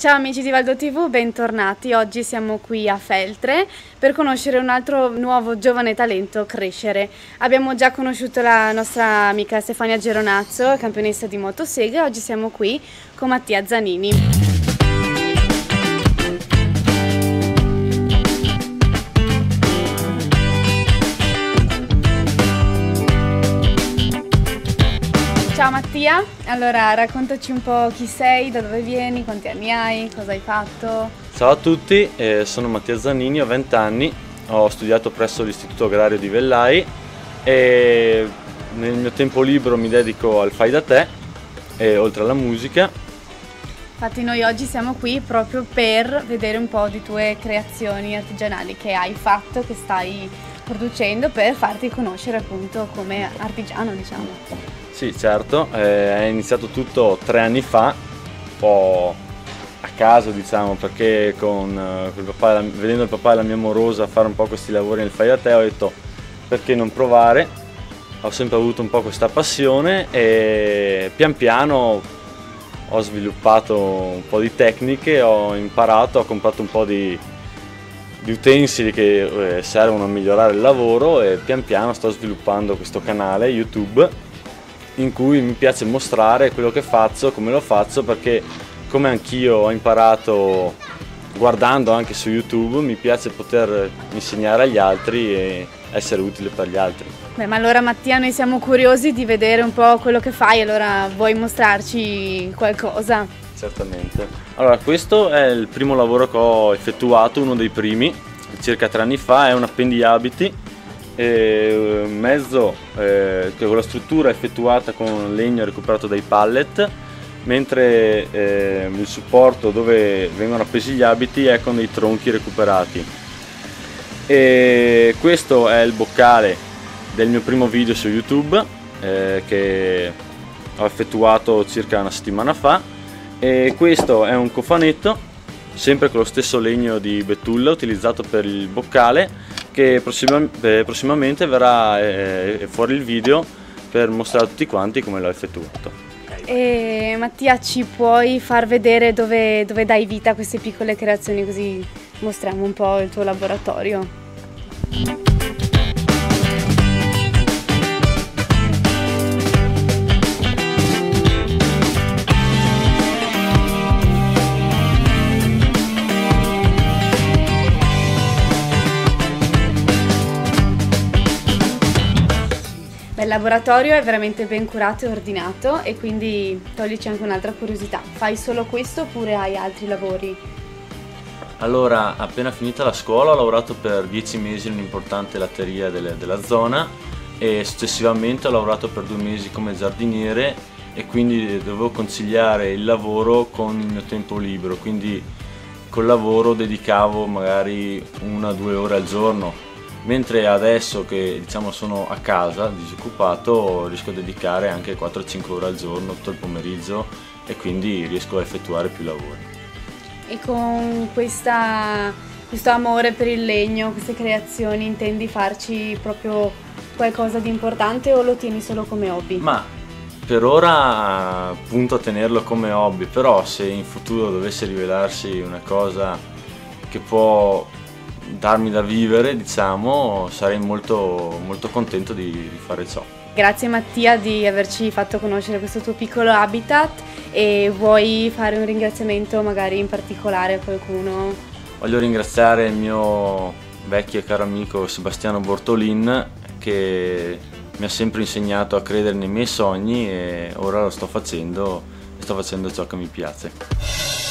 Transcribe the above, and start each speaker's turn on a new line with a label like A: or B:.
A: Ciao amici di Valdo TV, bentornati. Oggi siamo qui a Feltre per conoscere un altro nuovo giovane talento crescere. Abbiamo già conosciuto la nostra amica Stefania Geronazzo, campionessa di motosega, oggi siamo qui con Mattia Zanini. Ciao Mattia, allora raccontaci un po' chi sei, da dove vieni, quanti anni hai, cosa hai fatto.
B: Ciao a tutti, eh, sono Mattia Zanini, ho 20 anni, ho studiato presso l'Istituto Agrario di Vellai e nel mio tempo libero mi dedico al fai da te, e, oltre alla musica.
A: Infatti noi oggi siamo qui proprio per vedere un po' di tue creazioni artigianali che hai fatto, che stai producendo per farti conoscere appunto come artigiano diciamo.
B: Sì, certo, eh, è iniziato tutto tre anni fa, un po' a caso diciamo, perché con, eh, il papà, vedendo il papà e la mia amorosa fare un po' questi lavori nel fai da te ho detto perché non provare, ho sempre avuto un po' questa passione e pian piano ho sviluppato un po' di tecniche, ho imparato, ho comprato un po' di, di utensili che eh, servono a migliorare il lavoro e pian piano sto sviluppando questo canale YouTube in cui mi piace mostrare quello che faccio, come lo faccio, perché come anch'io ho imparato guardando anche su YouTube, mi piace poter insegnare agli altri e essere utile per gli altri.
A: Beh, ma allora Mattia, noi siamo curiosi di vedere un po' quello che fai, allora vuoi mostrarci qualcosa?
B: Certamente. Allora, questo è il primo lavoro che ho effettuato, uno dei primi, circa tre anni fa, è un appendiabiti e mezzo eh, con la struttura effettuata con legno recuperato dai pallet mentre eh, il supporto dove vengono appesi gli abiti è con dei tronchi recuperati. E questo è il boccale del mio primo video su youtube eh, che ho effettuato circa una settimana fa. E questo è un cofanetto sempre con lo stesso legno di betulla utilizzato per il boccale che prossimamente verrà eh, fuori il video per mostrare a tutti quanti come l'ho effettuato.
A: E Mattia ci puoi far vedere dove, dove dai vita a queste piccole creazioni così mostriamo un po' il tuo laboratorio? Beh, il laboratorio è veramente ben curato e ordinato e quindi toglici anche un'altra curiosità. Fai solo questo oppure hai altri lavori?
B: Allora, appena finita la scuola ho lavorato per dieci mesi in un'importante latteria delle, della zona e successivamente ho lavorato per due mesi come giardiniere e quindi dovevo conciliare il lavoro con il mio tempo libero, quindi col lavoro dedicavo magari una o due ore al giorno mentre adesso che diciamo, sono a casa disoccupato riesco a dedicare anche 4-5 ore al giorno tutto il pomeriggio e quindi riesco a effettuare più lavori.
A: E con questa, questo amore per il legno, queste creazioni, intendi farci proprio qualcosa di importante o lo tieni solo come hobby?
B: Ma per ora punto a tenerlo come hobby, però se in futuro dovesse rivelarsi una cosa che può darmi da vivere, diciamo, sarei molto, molto contento di, di fare ciò.
A: Grazie Mattia di averci fatto conoscere questo tuo piccolo habitat e vuoi fare un ringraziamento magari in particolare a qualcuno?
B: Voglio ringraziare il mio vecchio e caro amico Sebastiano Bortolin che mi ha sempre insegnato a credere nei miei sogni e ora lo sto facendo e sto facendo ciò che mi piace.